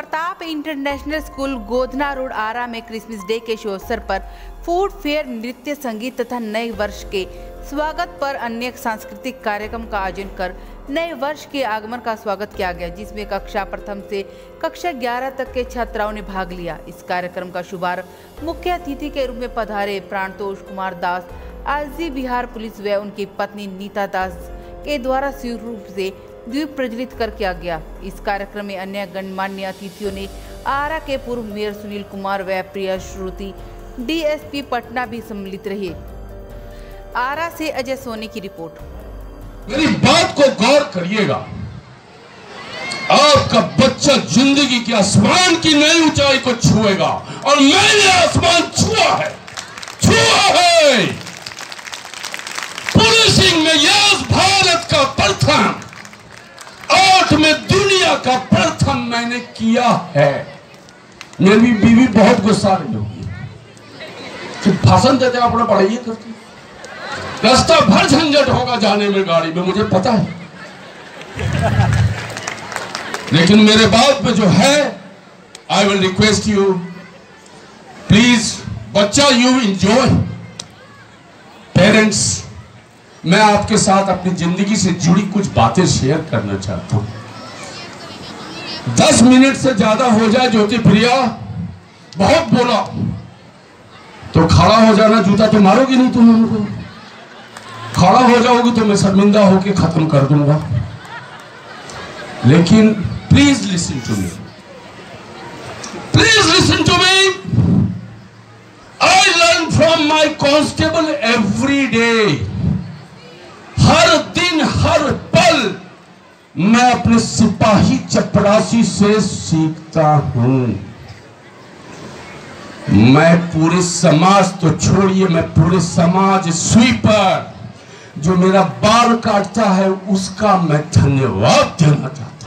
Pratap international school Godhna road Ara में Christmas day के अवसर पर फ़ूड फेयर नृत्य संगीत तथा नए वर्ष के स्वागत पर अन्य सांस्कृतिक कार्यक्रम का आयोजन कर नए वर्ष के आगमन का स्वागत किया गया, जिसमें कक्षा प्रथम से कक्षा 11 तक के छात्राओं ने भाग लिया। इस कार्यक्रम का शुभारंभ मुख्य अतिथि के रूप में पधारे प्राणतोष कुमार दास, आरजी बिहार पुलिस व उनकी पत्नी नीता दास के द्वारा रूप से द्वीप प्रज्वलित कर किया गया। इस कार्यक्रम में अन्य गणमान्य अतिथियों ने आरा के पूर्व मेयर सुनील कुमार व प्रिया श्रुति, डीएसपी पटना भी सम्मिलित रहे। आरा से अजय सोनी की रिपोर्ट। मेरी बात को गौर करिएगा। आपका बच्चा ज़िंदगी के आसमान की नई ऊंचाई को छुएगा और मैंने आसमान छुआ है। है। मेरी बीवी बहुत गुस्सा रही होगी फिर भाषण देते अपने पढ़ाइए करती रास्ता भर झंझट होगा जाने में गाड़ी में, मुझे पता है। लेकिन मेरे बात पे जो है I will request you please बच्चा यू इंजॉय पेरेंट्स मैं आपके साथ अपनी ज़िंदगी से जुड़ी कुछ बातें शेयर करना चाहता हूँ। दस मिनट से ज़्यादा हो जाए ज्योति प्रिया बहुत बोला। तो खड़ा हो जाना जूता तो मारोगी नहीं तुम उनको खड़ा हो जाओगी तो मैं शर्मिंदा होके खत्म कर दूँगा। लेकिन please listen to me please listen to me I learn from my constable every day हर दिन, हर पल मैं अपने सिपाही चपरासी से सीखता हूँ। मैं पूरे समाज तो छोड़िए, मैं पूरे समाज स्वीपर जो मेरा बाल काटता है, उसका मैं धन्यवाद देना चाहता